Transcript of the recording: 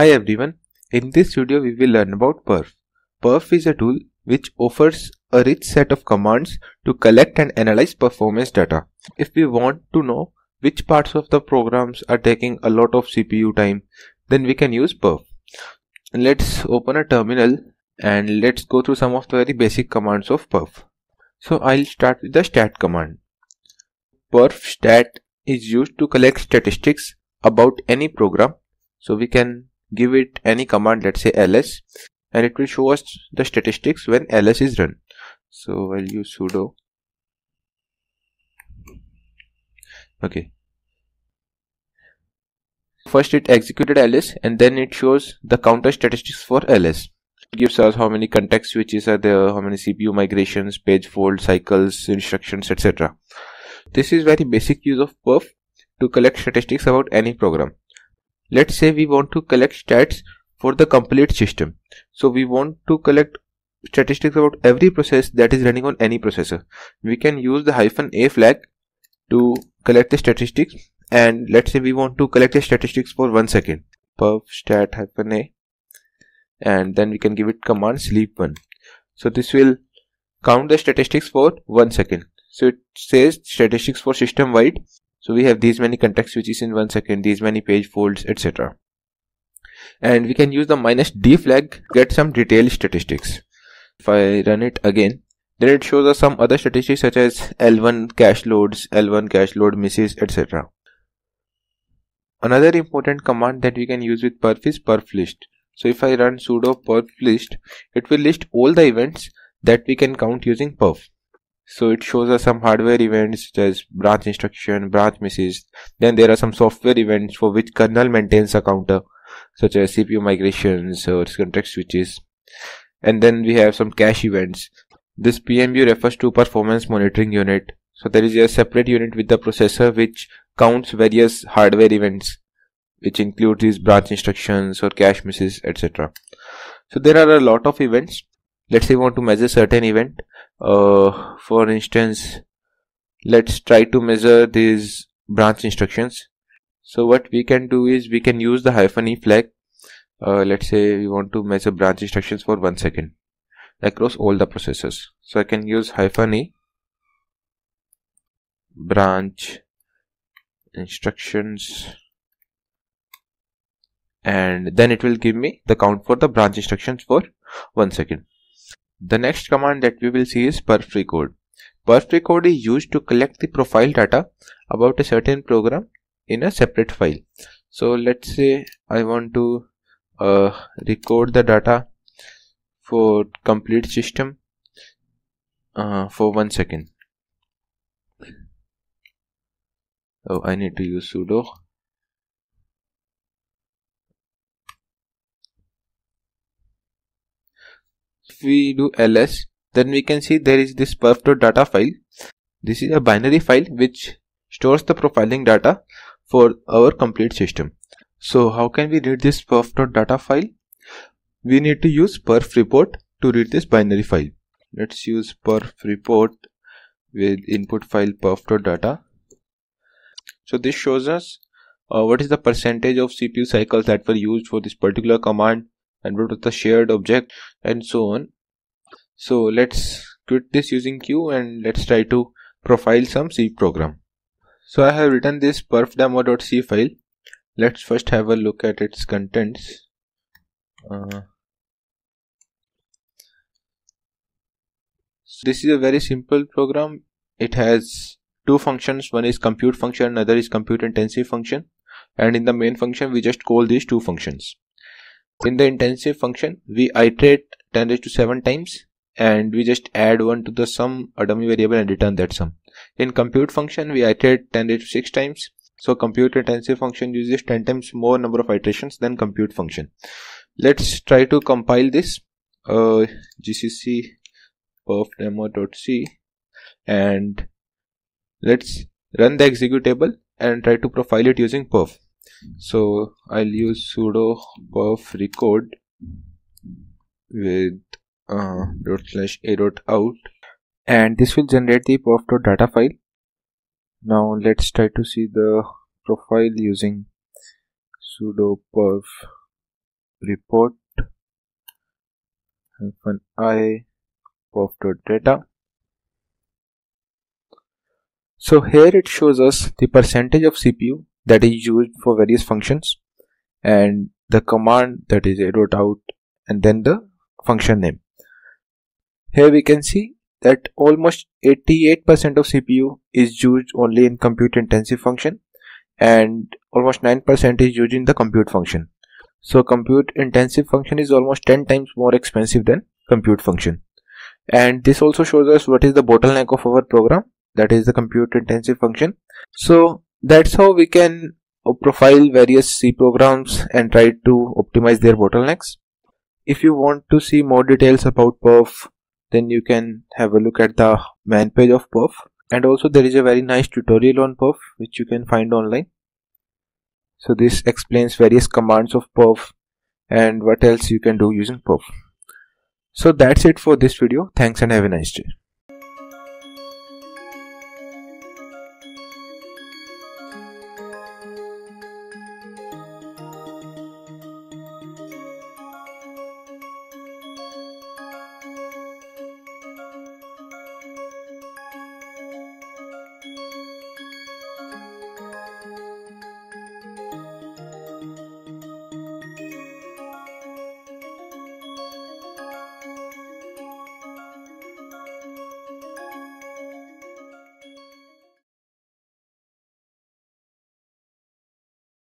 Hi everyone, in this video we will learn about perf. Perf is a tool which offers a rich set of commands to collect and analyze performance data. If we want to know which parts of the programs are taking a lot of CPU time, then we can use perf. Let's open a terminal and let's go through some of the very basic commands of perf. So I'll start with the stat command. perf stat is used to collect statistics about any program. So we can give it any command, let's say ls, and it will show us the statistics when ls is run. So I'll use sudo. Okay. First it executed ls and then it shows the counter statistics for ls. It gives us how many context switches are there, how many CPU migrations, page fault cycles, instructions, etc. This is very basic use of perf to collect statistics about any program. Let's say we want to collect stats for the complete system. So we want to collect statistics about every process that is running on any processor. We can use the hyphen a flag to collect the statistics and let's say we want to collect the statistics for one second. Perf stat hyphen a and then we can give it command sleep one. So this will count the statistics for one second. So it says statistics for system wide. So we have these many context switches in one second, these many page faults, etc. And we can use the minus D flag get some detailed statistics. If I run it again, then it shows us some other statistics such as L1 cache loads, L1 cache load misses, etc. Another important command that we can use with perf is perf list. So if I run sudo perf list, it will list all the events that we can count using perf. So it shows us some hardware events such as branch instruction, branch misses. Then there are some software events for which kernel maintains a counter such as CPU migrations or context switches. And then we have some cache events. This PMU refers to performance monitoring unit. So there is a separate unit with the processor which counts various hardware events which include these branch instructions or cache misses etc. So there are a lot of events. Let's say we want to measure certain event uh, for instance let's try to measure these branch instructions. So what we can do is we can use the hyphen e flag. Uh, let's say we want to measure branch instructions for one second across all the processors so I can use hyphen e branch instructions and then it will give me the count for the branch instructions for one second the next command that we will see is perf record. Perf is used to collect the profile data about a certain program in a separate file. So let's say I want to uh, record the data for complete system uh, for one second. Oh, I need to use sudo if we do ls then we can see there is this perf.data file. This is a binary file which stores the profiling data for our complete system. So how can we read this perf.data file? We need to use perf report to read this binary file. Let's use perf report with input file perf.data so this shows us uh, what is the percentage of CPU cycles that were used for this particular command and is the shared object and so on. So let's quit this using q and let's try to profile some c program. So i have written this perfdemo.c file. Let's first have a look at its contents. Uh, this is a very simple program. It has two functions. One is compute function another is compute intensive function. And in the main function we just call these two functions in the intensive function we iterate 10 raised to 7 times and we just add 1 to the sum a dummy variable and return that sum. In compute function we iterate 10 raised to 6 times. So compute intensive function uses 10 times more number of iterations than compute function. Let's try to compile this. Uh, gcc perfdemo.c and let's run the executable and try to profile it using perf so I'll use sudo perf record with uh, dot slash a dot out. And this will generate the perf data file. Now let's try to see the profile using sudo perf report hyphen i perf.data so here it shows us the percentage of CPU that is used for various functions and the command that is wrote out and then the function name. Here we can see that almost 88% of CPU is used only in compute intensive function and almost 9% is used in the compute function. So compute intensive function is almost 10 times more expensive than compute function. And this also shows us what is the bottleneck of our program that is the compute intensive function so that's how we can uh, profile various C programs and try to optimize their bottlenecks. If you want to see more details about perf then you can have a look at the man page of perf. And also there is a very nice tutorial on perf which you can find online. So this explains various commands of perf and what else you can do using perf. So that's it for this video. Thanks and have a nice day